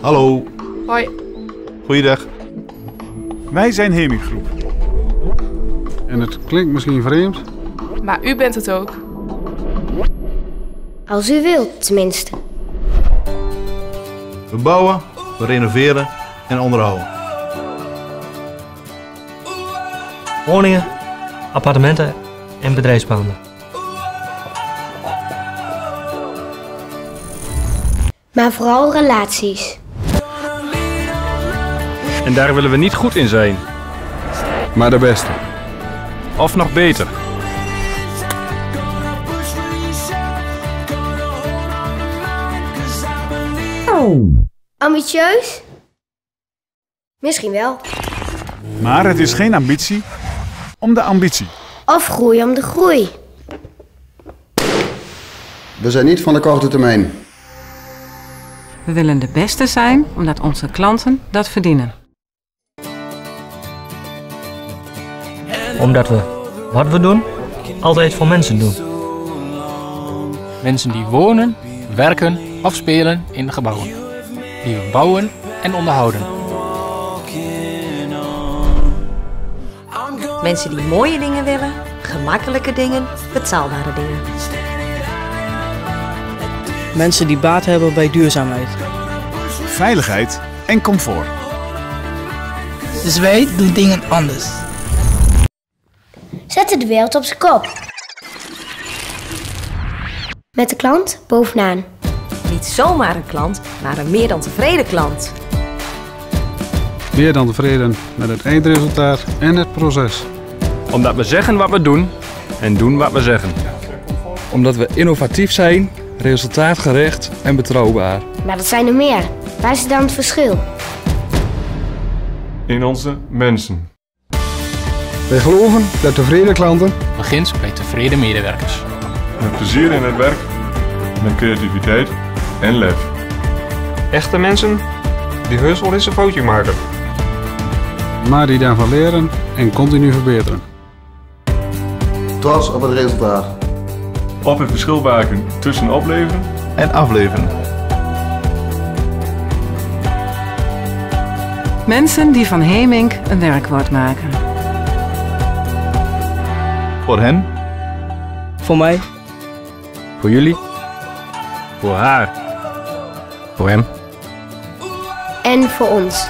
Hallo, Hoi. goeiedag. Wij zijn Heming Groep. En het klinkt misschien vreemd, Maar u bent het ook. Als u wilt, tenminste. We bouwen, we renoveren en onderhouden. Woningen, appartementen en bedrijfspanden. Maar vooral relaties. En daar willen we niet goed in zijn. maar de beste. Of nog beter. Ambitieus? Misschien wel. Maar het is geen ambitie om de ambitie. Of groei om de groei. We zijn niet van de korte termijn. We willen de beste zijn omdat onze klanten dat verdienen. Omdat we wat we doen, altijd voor mensen doen. Mensen die wonen, werken of spelen in de gebouwen. Die we bouwen en onderhouden. Mensen die mooie dingen willen, gemakkelijke dingen, betaalbare dingen. Mensen die baat hebben bij duurzaamheid. Veiligheid en comfort. Dus wij doen dingen anders. Zetten de wereld op zijn kop. Met de klant bovenaan. Niet zomaar een klant, maar een meer dan tevreden klant. Meer dan tevreden met het eindresultaat en het proces. Omdat we zeggen wat we doen en doen wat we zeggen. Omdat we innovatief zijn, resultaatgericht en betrouwbaar. Maar dat zijn er meer. Waar is dan het verschil? In onze mensen. Wij geloven dat tevreden klanten Begint bij tevreden medewerkers. Met plezier in het werk, met creativiteit en lef. Echte mensen die heus wel eens een foutje maken. maar die daarvan leren en continu verbeteren. Trots op het resultaat. Op het verschil maken tussen opleveren En afleveren. Mensen die van Hemink een werkwoord maken. Voor hen, Voor mij, Voor jullie. Voor haar. Voor hem. En voor ons.